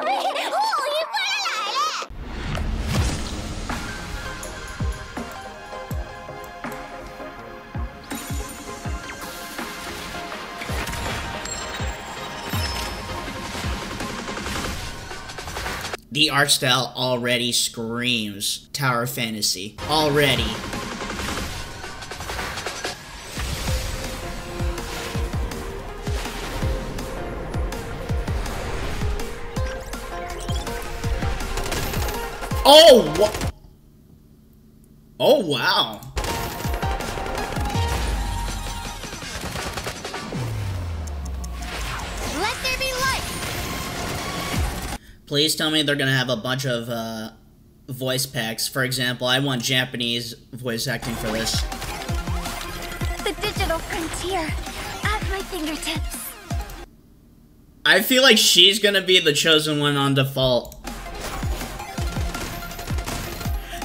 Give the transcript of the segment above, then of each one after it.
宝贝，哦，你回来了！ The art style already screams Tower Fantasy. Already. Oh, wha- Oh, wow. Let there be light. Please tell me they're gonna have a bunch of uh, voice packs. For example, I want Japanese voice acting for this. The digital frontier at my fingertips. I feel like she's gonna be the chosen one on default.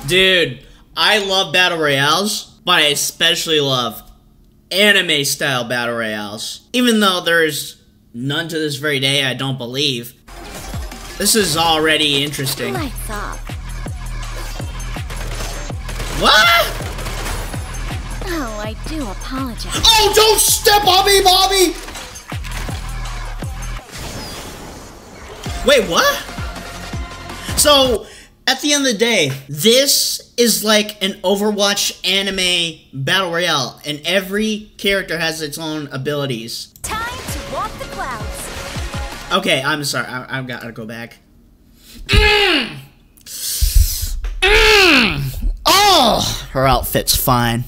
Dude, I love battle royales, but I especially love anime style battle royales. Even though there's none to this very day, I don't believe. This is already interesting. Lights off. What? Oh, I do apologize. Oh, don't step on me, Bobby! Wait, what? So, at the end of the day, this is like an Overwatch anime battle royale, and every character has its own abilities. Time to walk the clouds. Okay, I'm sorry. I, I've got to go back. Mm. Mm. Oh, her outfit's fine.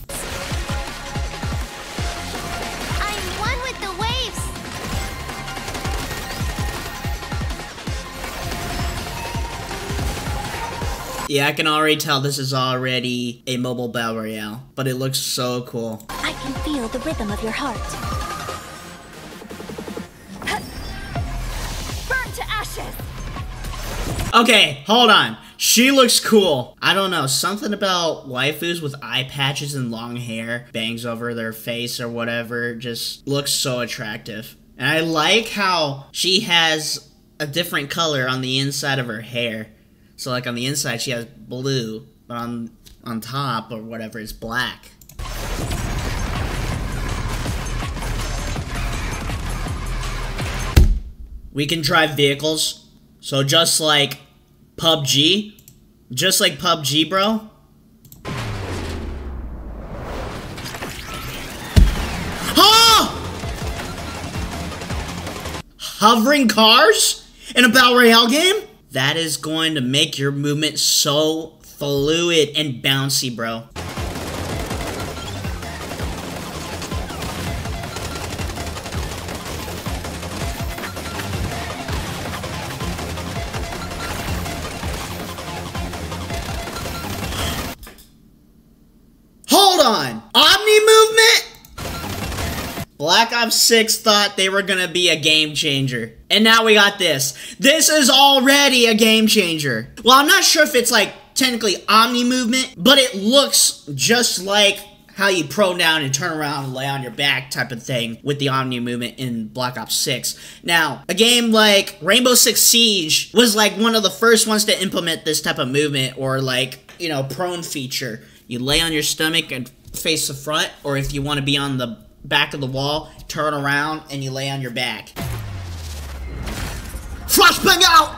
Yeah, I can already tell this is already a mobile battle royale, but it looks so cool. I can feel the rhythm of your heart. Burn to ashes. Okay, hold on. She looks cool. I don't know, something about waifus with eye patches and long hair, bangs over their face or whatever, just looks so attractive. And I like how she has a different color on the inside of her hair. So like on the inside she has blue, but on on top or whatever is black. We can drive vehicles. So just like PUBG, just like PUBG, bro. Hovering cars in a battle royale game? That is going to make your movement so fluid and bouncy, bro. Hold on! Movement? Black Ops 6 thought they were gonna be a game changer. And now we got this. This is already a game changer. Well, I'm not sure if it's like technically Omni movement, but it looks just like how you prone down and turn around and lay on your back type of thing with the Omni movement in Black Ops 6. Now, a game like Rainbow Six Siege was like one of the first ones to implement this type of movement or like, you know, prone feature. You lay on your stomach and face the front, or if you want to be on the back of the wall, turn around and you lay on your back. Flashbang out!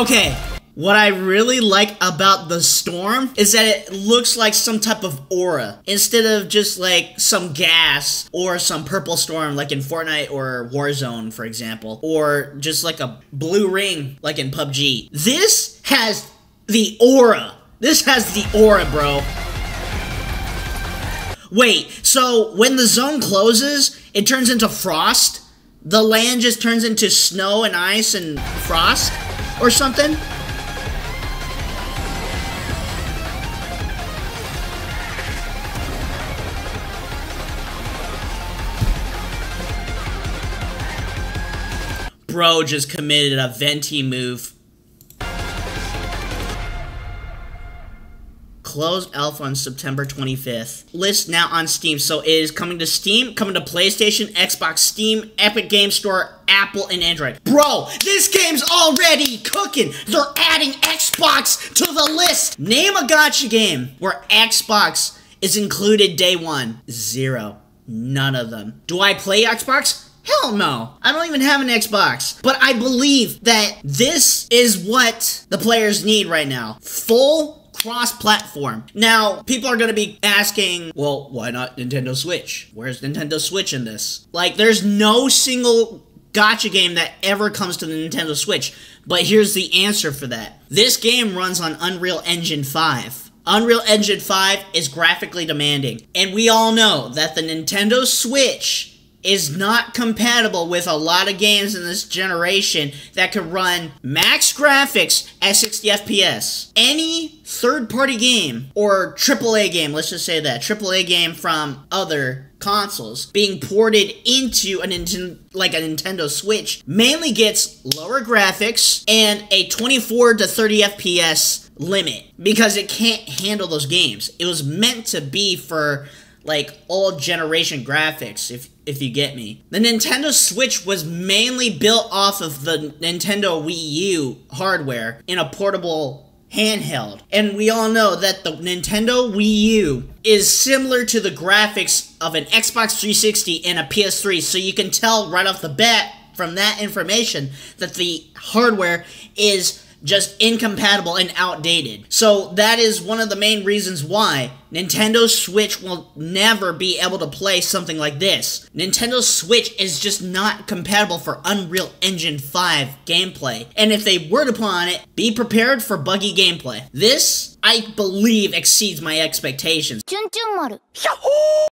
Okay, what I really like about the storm is that it looks like some type of aura instead of just like some gas or some purple storm like in Fortnite or Warzone, for example, or just like a blue ring like in PUBG. This has the aura. This has the aura, bro. Wait, so when the zone closes, it turns into frost? The land just turns into snow and ice and frost? Or something? Bro just committed a venti move. Closed alpha on September 25th. List now on Steam. So it is coming to Steam, coming to PlayStation, Xbox, Steam, Epic Game Store, Apple, and Android. Bro, this game's already cooking. They're adding Xbox to the list. Name a gacha game where Xbox is included day one. Zero. None of them. Do I play Xbox? Hell no. I don't even have an Xbox. But I believe that this is what the players need right now. Full cross-platform. Now, people are going to be asking, well, why not Nintendo Switch? Where's Nintendo Switch in this? Like, there's no single gacha game that ever comes to the Nintendo Switch. But here's the answer for that. This game runs on Unreal Engine 5. Unreal Engine 5 is graphically demanding. And we all know that the Nintendo Switch is not compatible with a lot of games in this generation that could run max graphics at 60 FPS. Any third-party game or AAA game, let's just say that, AAA game from other consoles being ported into a Nintendo like a Nintendo Switch mainly gets lower graphics and a 24 to 30 FPS limit because it can't handle those games. It was meant to be for like old generation graphics if if you get me. The Nintendo Switch was mainly built off of the Nintendo Wii U hardware in a portable handheld. And we all know that the Nintendo Wii U is similar to the graphics of an Xbox 360 and a PS3, so you can tell right off the bat from that information that the hardware is just incompatible and outdated. So that is one of the main reasons why Nintendo Switch will never be able to play something like this. Nintendo Switch is just not compatible for Unreal Engine 5 gameplay. And if they were to put on it, be prepared for buggy gameplay. This, I believe, exceeds my expectations. Chun Chun Maru.